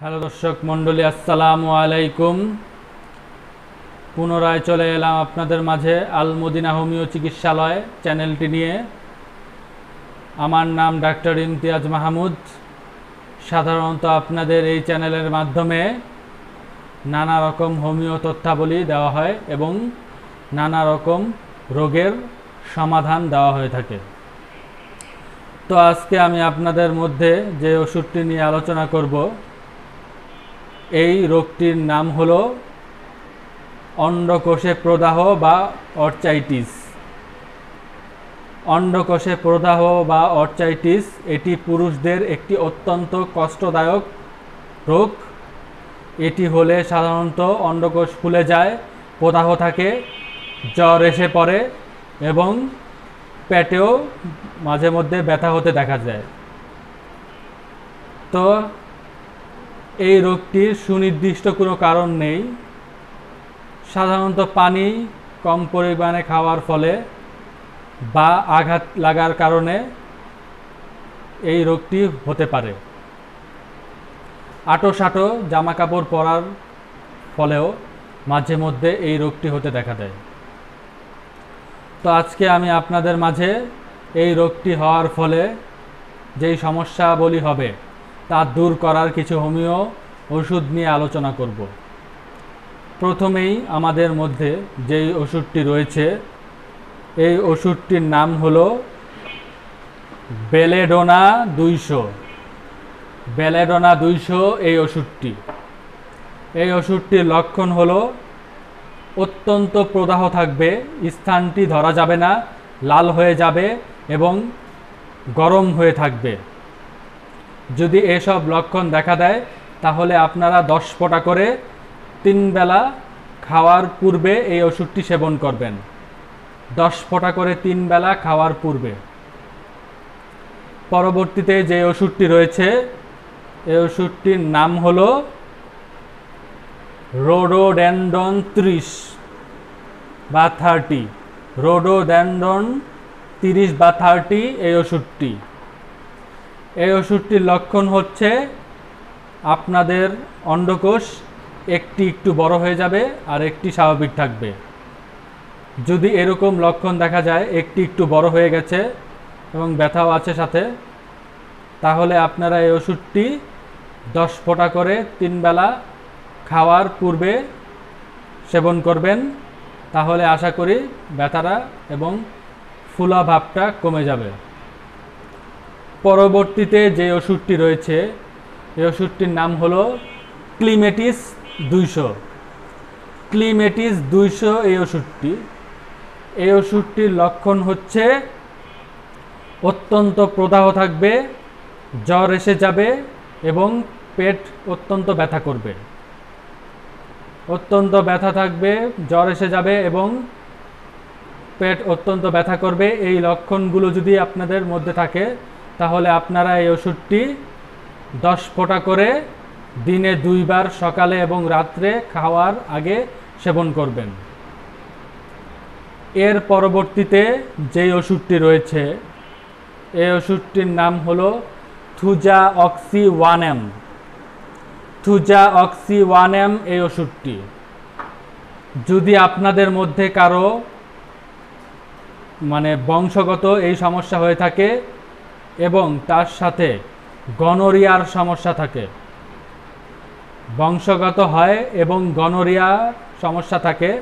Hello দর্শক মণ্ডলী, আসসালামু আলাইকুম। পুনরায় চলে এলাম আপনাদের মাঝে আল মদিনা হোমিও চিকিৎসালয় চ্যানেলটি নিয়ে। আমার নাম ডাক্তার ইমতিয়াজ মাহমুদ। সাধারণত আপনাদের এই চ্যানেলের মাধ্যমে নানা রকম হোমিও তথ্যাবলী দেওয়া হয় এবং নানা রকম রোগের সমাধান দেওয়া হয়ে থাকে। তো আজকে আমি আপনাদের মধ্যে যে ওষুধটি নিয়ে আলোচনা করব এই রোগটির নাম হলো অন্ডকোষে প্রদাহ বা অর্চাইটিস। অন্ডকোষে প্রদাহ বা অর্চাইটিস, এটি পুরুষদের একটি অত্যন্ত কষ্টদায়ক রোগ। এটি হলে সাধারণত অন্ডকোষ ফুলে যায়, প্রদাহ থাকে, জ্বর এসে পড়ে এবং পেটেও মাঝে মধ্যে ব্যথা হতে দেখা যায়। তো এই রোগটির সুনির্দিষ্ট কোনো কারণ নেই। সাধারণত পানি কম পরিমাণে খাওয়ার ফলে বা আঘাত লাগার কারণে এই রোগটি হতে পারে। আটো সাটো জামা কাপড় পরার ফলেও মাঝে মধ্যে এই রোগটি হতে দেখা দেয়। তো আজকে আমি আপনাদের মাঝে এই রোগটি হওয়ার ফলে যেই সমস্যাবলী হবে তা দূর করার কিছু হোমিও ওষুধ নিয়ে আলোচনা করব। প্রথমেই আমাদের মধ্যে যেই ওষুধটি রয়েছে, এই ওষুধটির নাম হলো বেলেডোনা দুইশো। বেলেডোনা দুইশো এই ওষুধটি। এই ওষুধটির লক্ষণ হলো অত্যন্ত প্রদাহ থাকবে, স্থানটি ধরা যাবে না, লাল হয়ে যাবে এবং গরম হয়ে থাকবে। যদি এসব লক্ষণ দেখা দেয়, তাহলে আপনারা দশ ফোঁটা করে তিন বেলা খাওয়ার পূর্বে এই ওষুধটি সেবন করবেন। দশ ফোঁটা করে তিন বেলা খাওয়ার পূর্বে। পরবর্তীতে যে ওষুধটি রয়েছে, এই ওষুধটির নাম হল রোডোড্যান্ডন ত্রিশ বা থার্টি। রোডোড্যান্ডন তিরিশ বা থার্টি এই ওষুধটি। এই ওষুধটির লক্ষণ হচ্ছে আপনাদের অন্ডকোষ একটি একটু বড় হয়ে যাবে আর একটি স্বাভাবিক থাকবে। যদি এরকম লক্ষণ দেখা যায়, একটি একটু বড় হয়ে গেছে এবং ব্যথাও আছে সাথে, তাহলে আপনারা এই ওষুধটি দশ ফোঁটা করে তিন বেলা খাওয়ার পূর্বে সেবন করবেন। তাহলে আশা করি ব্যথাটা এবং ফুলা ভাবটা কমে যাবে। পরবর্তীতে যে ওষুধটি রয়েছে, এই ওষুধটির নাম হলো ক্লিমেটিস দুইশো। ক্লিমেটিস দুইশো এই ওষুধটি। এই ওষুধটির লক্ষণ হচ্ছে অত্যন্ত প্রদাহ থাকবে, জ্বর এসে যাবে এবং পেট অত্যন্ত ব্যথা করবে। অত্যন্ত ব্যথা থাকবে, জ্বর এসে যাবে এবং পেট অত্যন্ত ব্যথা করবে। এই লক্ষণগুলো যদি আপনাদের মধ্যে থাকে তাহলে আপনারা এই ওষুধটি দশ ফোঁটা করে দিনে দুইবার সকালে এবং রাত্রে খাওয়ার আগে সেবন করবেন। এর পরবর্তীতে যেই ওষুধটি রয়েছে, এই ওষুধটির নাম হলো থুজা অক্সি ওয়ান এম। থুজা অক্সি ওয়ান এম এই ওষুধটি। যদি আপনাদের মধ্যে কারও মানে বংশগত এই সমস্যা হয়ে থাকে এবং তার সাথে গনোরিয়ার সমস্যা থাকে। বংশগত হয় এবং গনোরিয়া সমস্যা থাকে।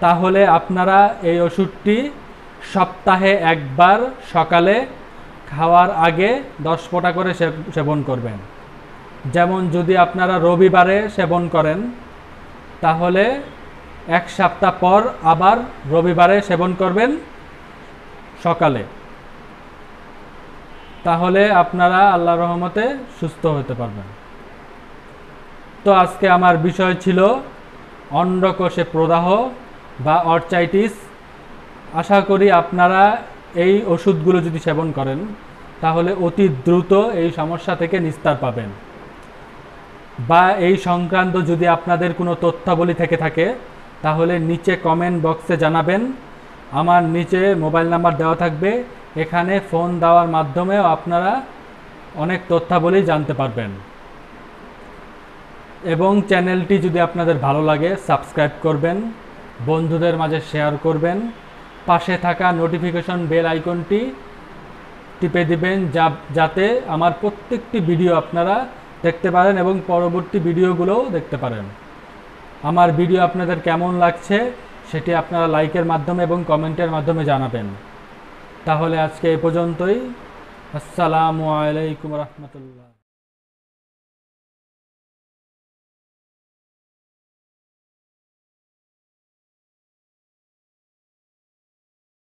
তাহলে আপনারা এই ওষুধটি সপ্তাহে একবার সকালে খাওয়ার আগে দশ ফোঁটা করে সেবন করবেন। যেমন যদি আপনারা রবিবারে সেবন করেন, তাহলে এক সপ্তাহ পর আবার রবিবারে সেবন করবেন সকালে। তাহলে আপনারা আল্লাহ রহমতে সুস্থ হতে পারবেন। তো আজকে আমার বিষয় ছিল অন্ডকোষে প্রদাহ বা অর্চাইটিস। আশা করি আপনারা এই ওষুধগুলো যদি সেবন করেন, তাহলে অতি দ্রুত এই সমস্যা থেকে নিস্তার পাবেন। বা এই সংক্রান্ত যদি আপনাদের কোনো তথ্যাবলী থেকে থাকে, তাহলে নিচে কমেন্ট বক্সে জানাবেন। আমার নিচে মোবাইল নাম্বার দেওয়া থাকবে। এখানে ফোন দেওয়ার মাধ্যমেও আপনারা অনেক তথ্যাবলী জানতে পারবেন। এবং চ্যানেলটি যদি আপনাদের ভালো লাগে, সাবস্ক্রাইব করবেন, বন্ধুদের মাঝে শেয়ার করবেন, পাশে থাকা নোটিফিকেশন বেল আইকনটি টিপে দিবেন, যা যাতে আমার প্রত্যেকটি ভিডিও আপনারা দেখতে পারেন এবং পরবর্তী ভিডিওগুলোও দেখতে পারেন। আমার ভিডিও আপনাদের কেমন লাগছে, সেটি আপনারা লাইকের মাধ্যমে এবং কমেন্টের মাধ্যমে জানাবেন। তাহলে আজকে এ পর্যন্তই। আসসালামু আলাইকুম রহমতুল্লাহ।